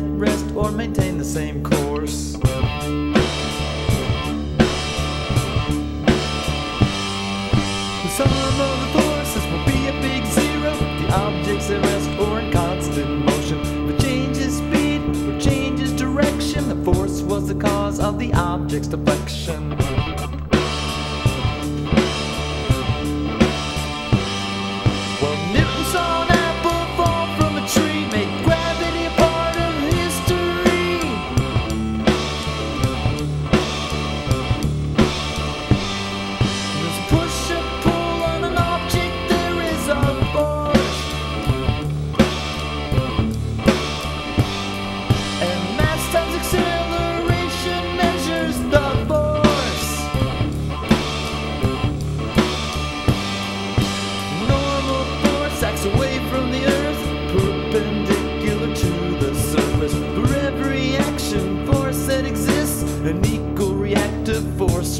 at rest or maintain the same course. The sum of the forces will be a big zero. The objects at rest or in constant motion. If change changes speed or changes direction, the force was the cause of the object's deflection. For.